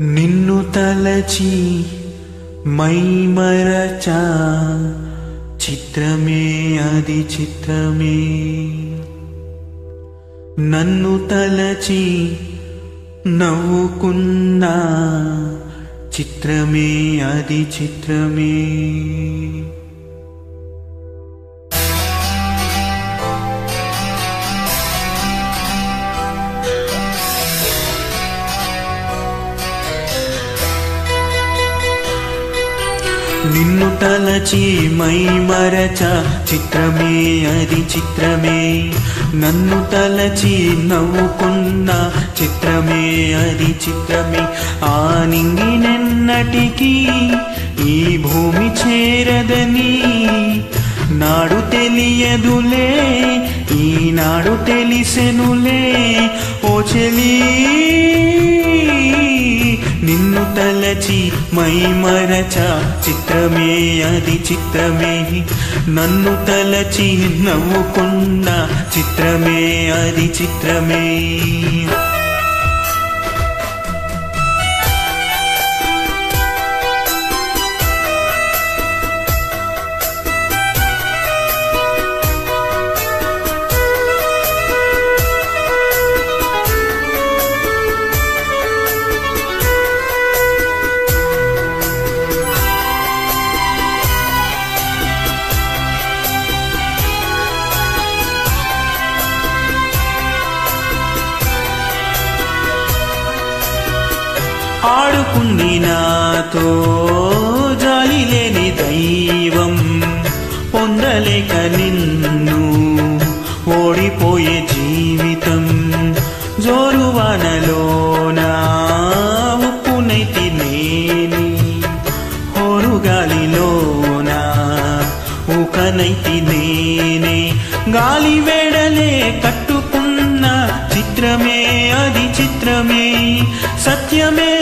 నిన్ను తలచి మైమరచా చిత్రమే అది చిత్రమే. నన్ను తలచి నవ్వుకున్నా చిత్రమే అది చిత్రమే. నిన్ను తలచి మై మరచ చిత్రమే అది చిత్రమే. నన్ను తలచి నవ్వుకున్న చిత్రమే అది చిత్రమే. ఆ నింగినెన్నటికీ ఈ భూమి చేరదని నాడు తెలియదులే ఈనాడు తెలిసెనులే. ఓ చెలీ మైమరచ చిత్రమే అది చిత్రమే. నన్ను తలచి నవ్వుకున్న చిత్రమే అది చిత్రమే. ఆడుకుంది నాతో జాలి లేని దైవం పొందలేక నిన్ను ఓడిపోయే జీవితం జోరువానలోన ఉప్పునైతి నేని హోరుగాలిలోన ఊకనైతి నేనే గాలి వేడలే కట్టుకున్న చిత్రమే అది చిత్రమే సత్యమే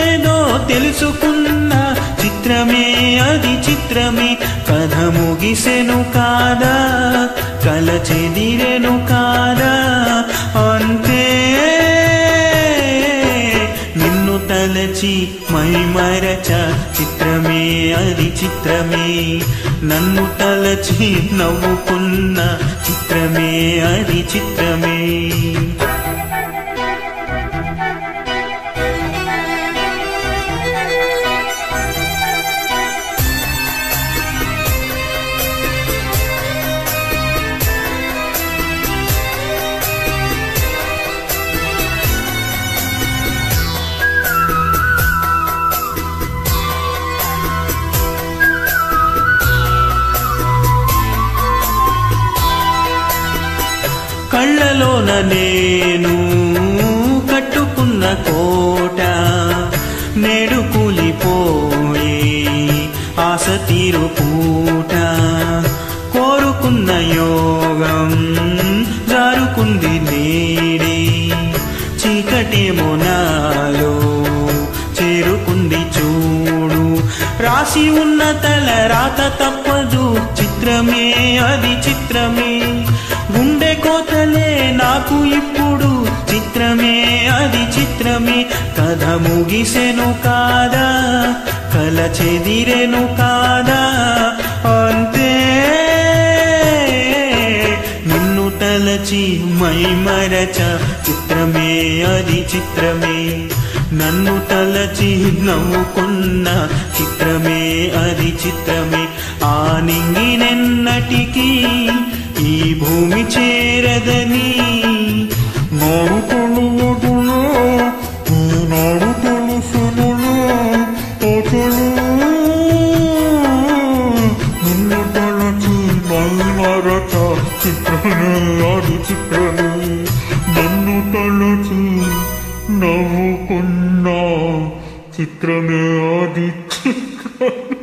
తెలుసుకున్న చిత్రమే అది చిత్రమే. కథ ముగిసెను కాదా? కల చెదిరెను కాదా? అంతే నిన్ను తలచి మై మరచ చిత్రమే అది చిత్రమే. నన్ను తలచి నవ్వుకున్న చిత్రమే అది చిత్రమే. కళ్ళలోన నేను కట్టుకున్న కోట నేడు కూలిపోయే ఆశ తీరు పూట. కోరుకున్న యోగం జారుకుంది నేడే. చీకటేమో నాలో చేరుకుంది చూడు. రాసి ఉన్న తల రాత తప్పదు. చిత్రమే అది చిత్రమే. గుండె కోతలే నాకు ఇప్పుడు చిత్రమే అది చిత్రమే. కథ ముగిసెను కాదా? కల చెదిరెను కాదా? అంతే. నిన్ను తలచి మై మరచ చిత్రమే అది చిత్రమే. నన్ను తలచి నవ్వుకున్న చిత్రమే అది చిత్రమే. ఆ నింగినెన్నటికీ ఈ భూమి చేరదని నాడు తెలియదులే ఈనాడు తెలుసునులే తోచలు నిన్ను తలచి మైమరచ చిత్రమే ఆది చిత్రమే నన్ను తలచి నవ్వుకున్న చిత్రమే ఆది చిత్రమే.